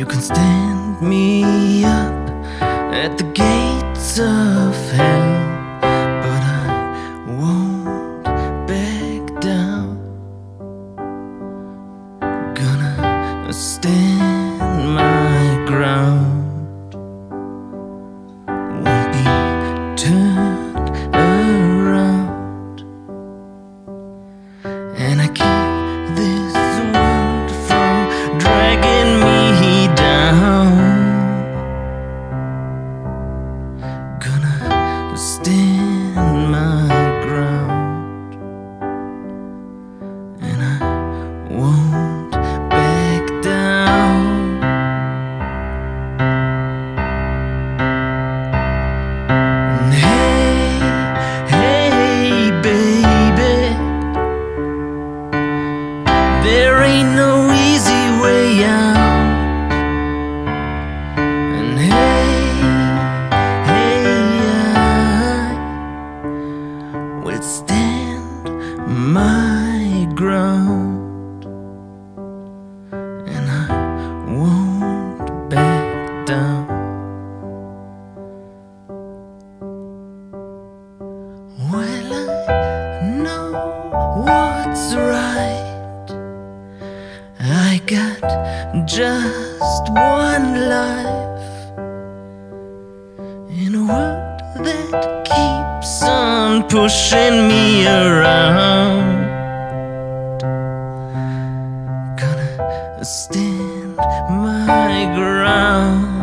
You can stand me up at the gates of hell, but I won't back down. Gonna stand my ground, won't be turned around, and I keep my ground. And I won't back down. Well, I know what's right. I got just one life in a world that keeps pushing me around. Gonna stand my ground.